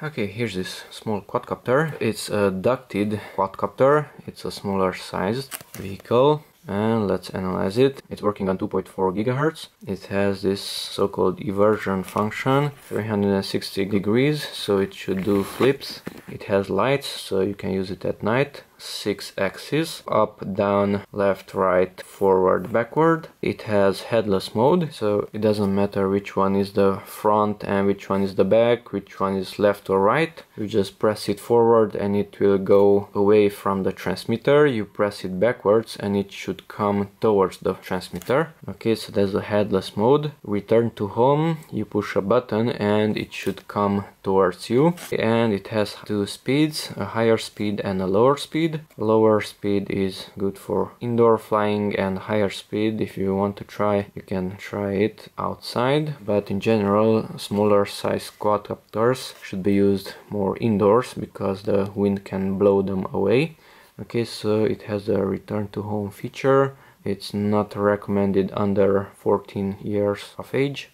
Okay, here's this small quadcopter. It's a ducted quadcopter. It's a smaller sized vehicle and let's analyze it. It's working on 2.4 gigahertz. It has this so-called eversion function, 360 degrees, so it should do flips. It has lights, so you can use it at night six axes up down left right forward backward. It has headless mode so it doesn't matter which one is the front and which one is the back which one is left or right. You just press it forward and it will go away from the transmitter. You press it backwards and it should come towards the transmitter. Okay so that's the headless mode. Return to home. You push a button and it should come towards you. And it has two speeds a higher speed and a lower speed speed. Lower speed is good for indoor flying and higher speed if you want to try you can try it outside but in general smaller size quadcopters should be used more indoors because the wind can blow them away. Okay so it has a return to home feature. It's not recommended under 14 years of age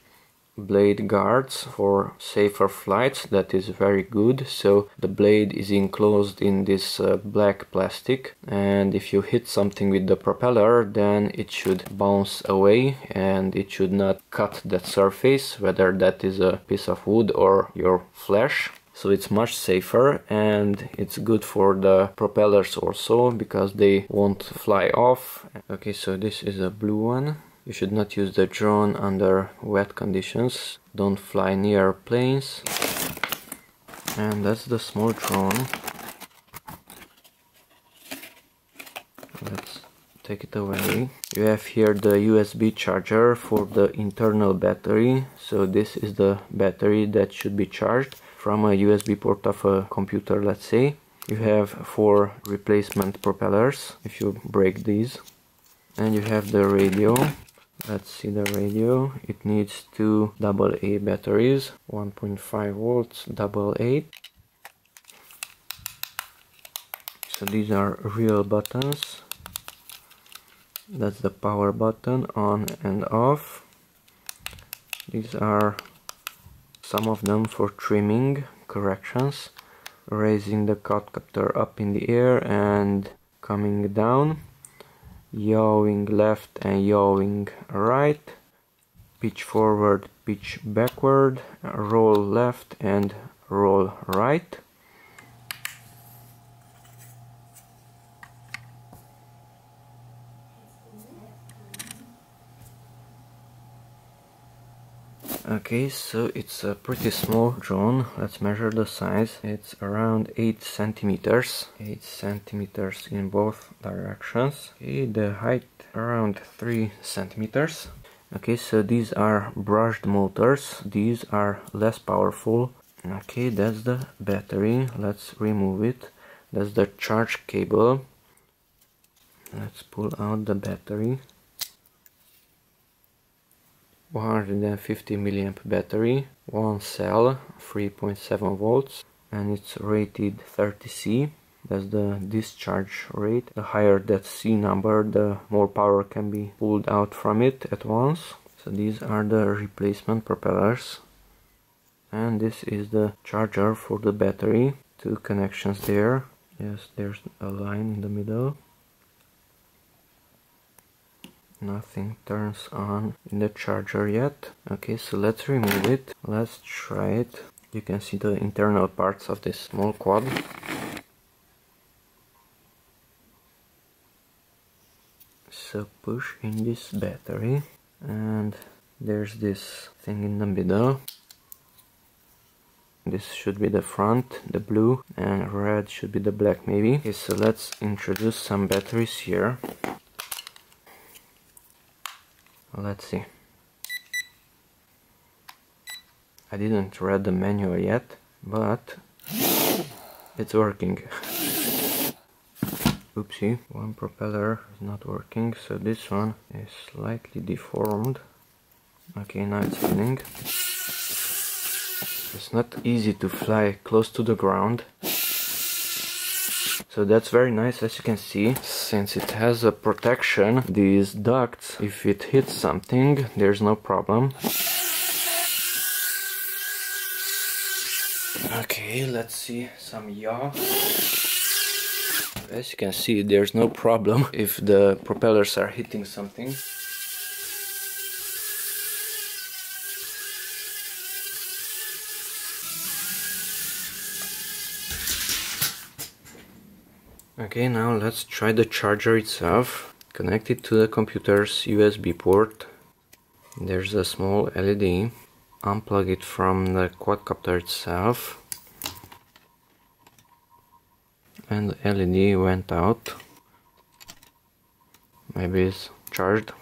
blade guards for safer flights. That is very good. So the blade is enclosed in this uh, black plastic. And if you hit something with the propeller then it should bounce away and it should not cut that surface whether that is a piece of wood or your flesh. So it's much safer and it's good for the propellers also because they won't fly off. Okay so this is a blue one you should not use the drone under wet conditions. Don't fly near planes. And that's the small drone. Let's take it away. You have here the USB charger for the internal battery. So this is the battery that should be charged from a USB port of a computer, let's say. You have four replacement propellers if you break these. And you have the radio let's see the radio. It needs two double A batteries. 1.5 volts double A so these are real buttons. That's the power button on and off. These are some of them for trimming corrections raising the quadcopter up in the air and coming down yawing left and yawing right. Pitch forward pitch backward roll left and roll right Okay, so it's a pretty small drone. Let's measure the size. It's around 8 centimeters. 8 centimeters in both directions. Okay, the height around 3 centimeters. Okay, so these are brushed motors. These are less powerful. Okay, that's the battery. Let's remove it. That's the charge cable. Let's pull out the battery. 150 milliamp battery, one cell, 3.7 volts, and it's rated 30C. That's the discharge rate. The higher that C number, the more power can be pulled out from it at once. So these are the replacement propellers. And this is the charger for the battery. Two connections there. Yes, there's a line in the middle nothing turns on in the charger yet. Okay so let's remove it. Let's try it. You can see the internal parts of this small quad. So push in this battery and there's this thing in the middle. This should be the front the blue and red should be the black maybe. Okay so let's introduce some batteries here let's see. I didn't read the manual yet but it's working. Oopsie. One propeller is not working so this one is slightly deformed. Okay now it's spinning. It's not easy to fly close to the ground so that's very nice as you can see. Since it has a protection, these ducts, if it hits something, there's no problem. Okay, let's see some yaw. As you can see, there's no problem if the propellers are hitting something. Okay, now let's try the charger itself. Connect it to the computer's USB port. There's a small LED. Unplug it from the quadcopter itself. And the LED went out. Maybe it's charged.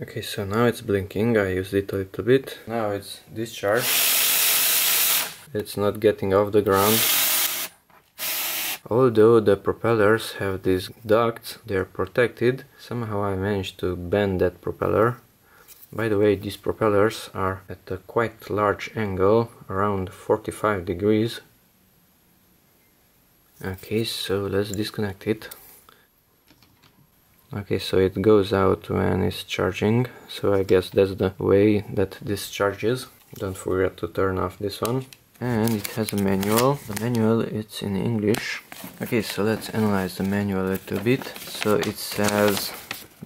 Okay, so now it's blinking. I used it a little bit. Now it's discharged. It's not getting off the ground. Although the propellers have these ducts, they are protected, somehow I managed to bend that propeller. By the way, these propellers are at a quite large angle, around 45 degrees. Okay, so let's disconnect it. Okay, so it goes out when it's charging, so I guess that's the way that this charges. Don't forget to turn off this one and it has a manual. The manual it's in english. Okay so let's analyze the manual a little bit. So it says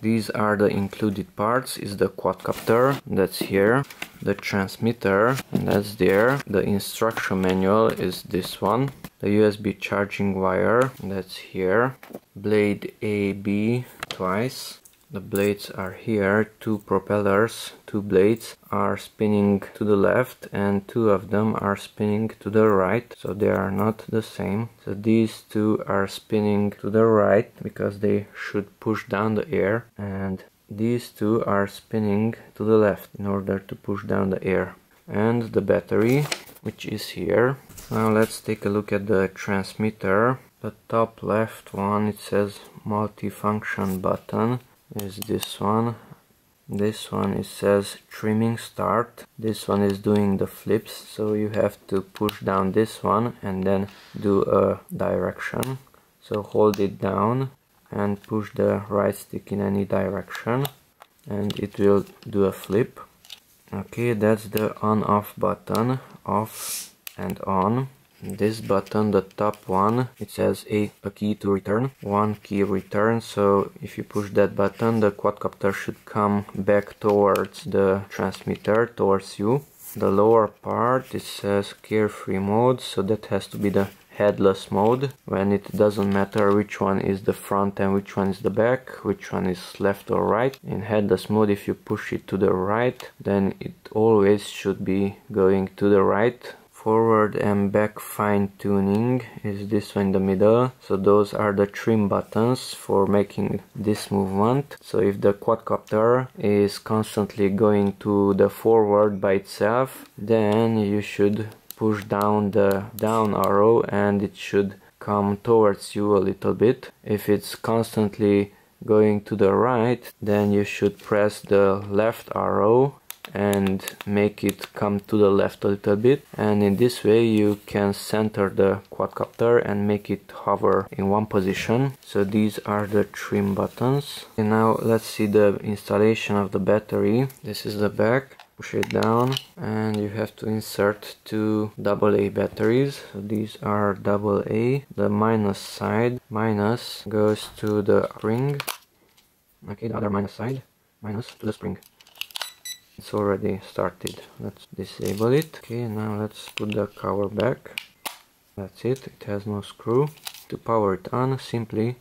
these are the included parts. Is the quadcopter that's here the transmitter that's there the instruction manual is this one the USB charging wire that's here blade AB twice the blades are here. Two propellers two blades are spinning to the left and two of them are spinning to the right. So they are not the same. So these two are spinning to the right because they should push down the air. And these two are spinning to the left in order to push down the air. And the battery which is here. Now let's take a look at the transmitter. The top left one it says multifunction button is this one. This one it says trimming start. This one is doing the flips so you have to push down this one and then do a direction. So hold it down and push the right stick in any direction and it will do a flip. Okay that's the on off button off and on this button the top one it says a, a key to return one key return. So if you push that button the quadcopter should come back towards the transmitter towards you. The lower part it says carefree mode so that has to be the headless mode. When it doesn't matter which one is the front and which one is the back which one is left or right in headless mode if you push it to the right then it always should be going to the right forward and back fine tuning is this one in the middle. So those are the trim buttons for making this movement. So if the quadcopter is constantly going to the forward by itself then you should push down the down arrow and it should come towards you a little bit. If it's constantly going to the right then you should press the left arrow and make it come to the left a little bit. And in this way you can center the quadcopter and make it hover in one position. So these are the trim buttons. And now let's see the installation of the battery. This is the back. Push it down. And you have to insert two AA batteries. So these are AA the minus side minus goes to the spring okay the other minus side minus to the spring it's already started. Let's disable it. Okay now let's put the cover back. That's it. It has no screw. To power it on simply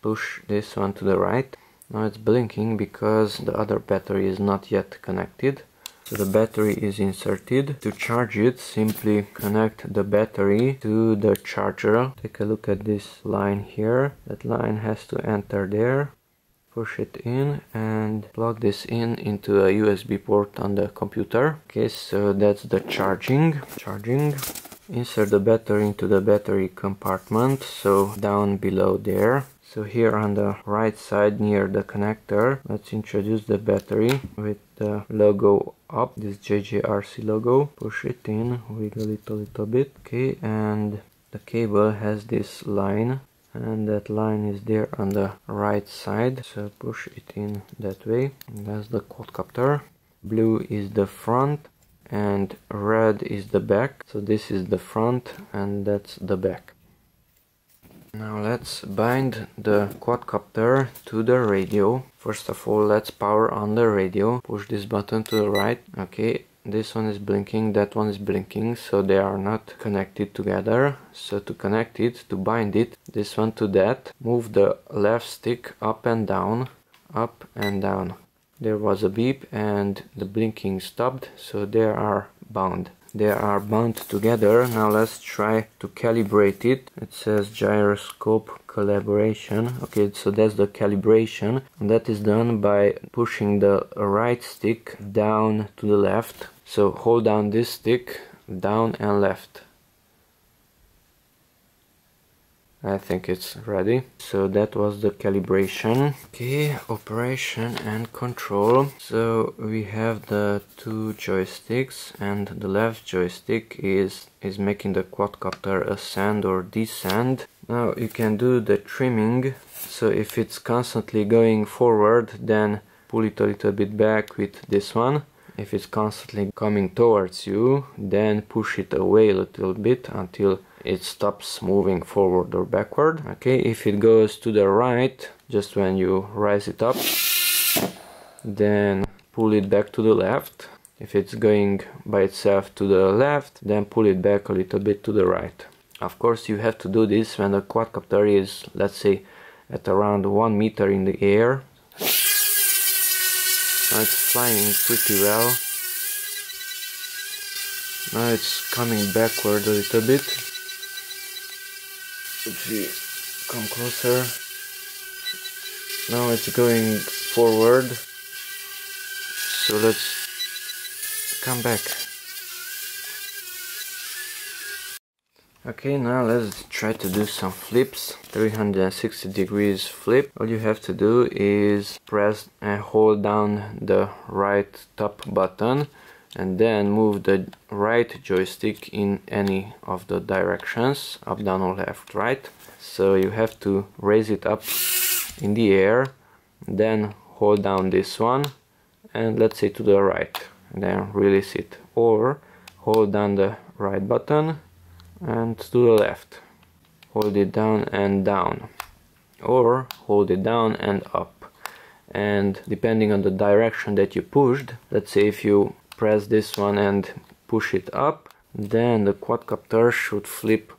push this one to the right. Now it's blinking because the other battery is not yet connected. So the battery is inserted. To charge it simply connect the battery to the charger. Take a look at this line here. That line has to enter there push it in and plug this in into a USB port on the computer. Okay, so that's the charging. Charging. Insert the battery into the battery compartment, so down below there. So here on the right side near the connector, let's introduce the battery with the logo up, this JJRC logo. Push it in, wiggle it a little bit. Okay, and the cable has this line and that line is there on the right side. So push it in that way. That's the quadcopter. Blue is the front and red is the back. So this is the front and that's the back. Now let's bind the quadcopter to the radio. First of all let's power on the radio. Push this button to the right. Okay this one is blinking that one is blinking so they are not connected together. So to connect it to bind it this one to that move the left stick up and down up and down. There was a beep and the blinking stopped so they are bound. They are bound together. Now let's try to calibrate it. It says gyroscope calibration okay so that's the calibration. That is done by pushing the right stick down to the left so hold down this stick down and left I think it's ready. So that was the calibration. Okay, operation and control. So we have the two joysticks and the left joystick is, is making the quadcopter ascend or descend. Now you can do the trimming. So if it's constantly going forward then pull it a little bit back with this one. If it's constantly coming towards you then push it away a little bit until it stops moving forward or backward. Okay if it goes to the right just when you rise it up then pull it back to the left. If it's going by itself to the left then pull it back a little bit to the right. Of course you have to do this when the quadcopter is let's say at around one meter in the air now it's flying pretty well. Now it's coming backward a little bit. If we come closer. Now it's going forward. So let's come back okay now let's try to do some flips. 360 degrees flip. All you have to do is press and hold down the right top button and then move the right joystick in any of the directions up down or left right. So you have to raise it up in the air then hold down this one and let's say to the right then release it. Or hold down the right button and to the left. Hold it down and down. Or hold it down and up. And depending on the direction that you pushed let's say if you press this one and push it up then the quadcopter should flip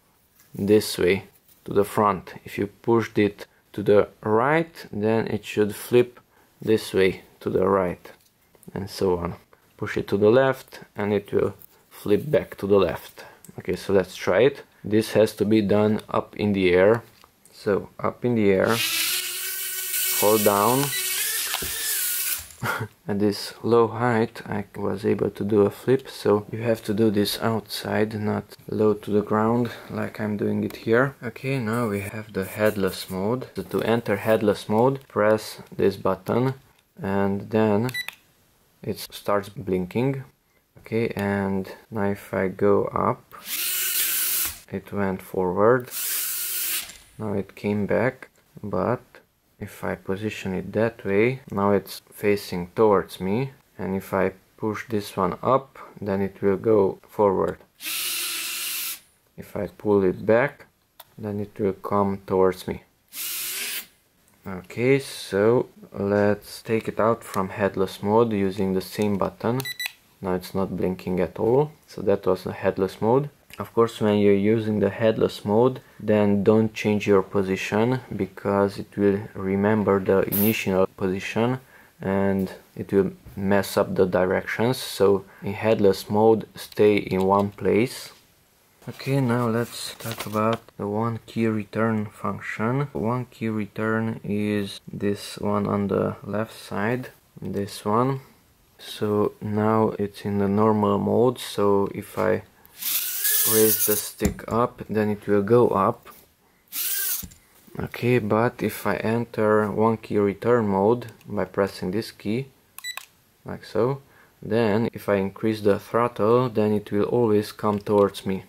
this way to the front. If you pushed it to the right then it should flip this way to the right and so on. Push it to the left and it will flip back to the left okay so let's try it. This has to be done up in the air. So up in the air. Hold down. At this low height I was able to do a flip. So you have to do this outside not low to the ground like I'm doing it here. Okay now we have the headless mode. So to enter headless mode press this button. And then it starts blinking okay and now if I go up it went forward. Now it came back but if I position it that way now it's facing towards me. And if I push this one up then it will go forward. If I pull it back then it will come towards me. Okay so let's take it out from headless mode using the same button now it's not blinking at all so that was the headless mode. Of course when you're using the headless mode then don't change your position because it will remember the initial position and it will mess up the directions. So in headless mode stay in one place. Okay now let's talk about the one key return function. One key return is this one on the left side. This one so now it's in the normal mode. So if I raise the stick up then it will go up. Okay but if I enter one key return mode by pressing this key like so then if I increase the throttle then it will always come towards me.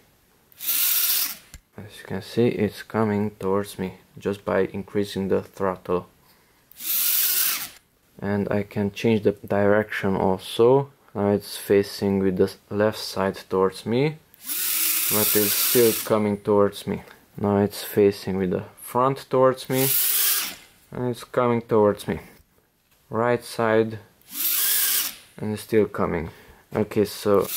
As you can see it's coming towards me just by increasing the throttle and I can change the direction also Now it's facing with the left side towards me, but it's still coming towards me. Now it's facing with the front towards me, and it's coming towards me. Right side, and it's still coming. Okay, so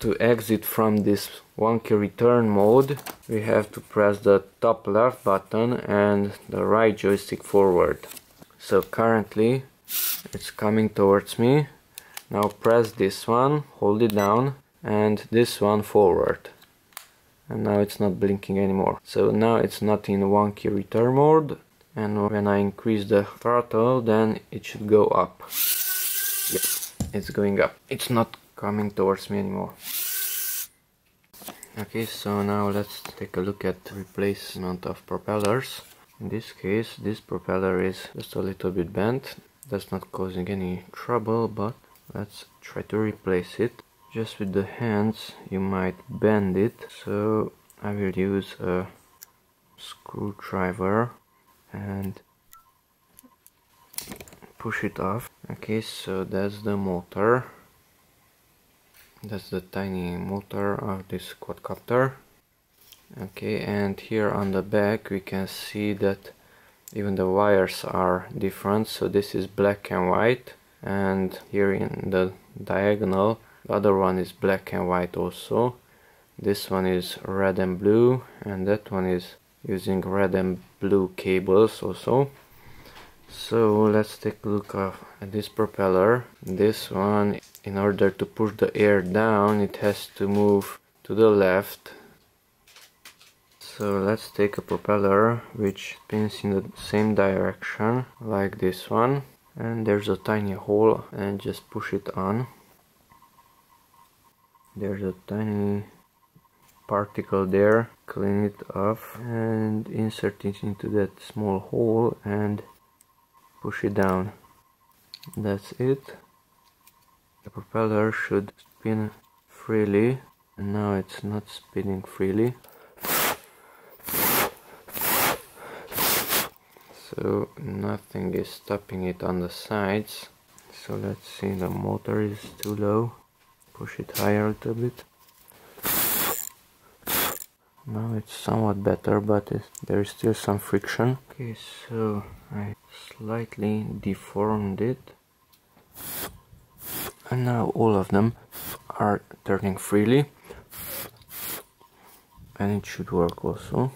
to exit from this one key return mode, we have to press the top left button and the right joystick forward. So currently it's coming towards me. Now press this one, hold it down and this one forward. And now it's not blinking anymore. So now it's not in one key return mode and when I increase the throttle then it should go up. Yep, it's going up. It's not coming towards me anymore. Okay, so now let's take a look at replacement of propellers. In this case, this propeller is just a little bit bent. That's not causing any trouble, but let's try to replace it. Just with the hands, you might bend it. So I will use a screwdriver and push it off. Okay, so that's the motor. That's the tiny motor of this quadcopter okay and here on the back we can see that even the wires are different. So this is black and white and here in the diagonal the other one is black and white also. This one is red and blue and that one is using red and blue cables also. So let's take a look at this propeller. This one in order to push the air down it has to move to the left so let's take a propeller which spins in the same direction like this one and there's a tiny hole and just push it on. There's a tiny particle there, clean it off and insert it into that small hole and push it down. That's it. The propeller should spin freely and now it's not spinning freely. So nothing is stopping it on the sides. So let's see the motor is too low. Push it higher a little bit. Now it's somewhat better but there is still some friction. Okay so I slightly deformed it. And now all of them are turning freely. And it should work also.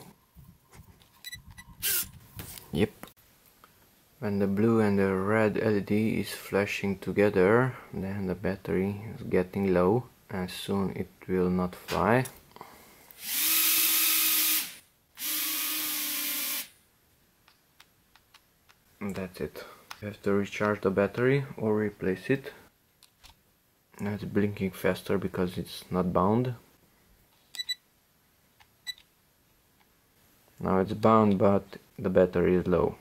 Yep when the blue and the red LED is flashing together, then the battery is getting low and soon it will not fly. That's it. You have to recharge the battery or replace it. Now it's blinking faster because it's not bound. Now it's bound but the battery is low.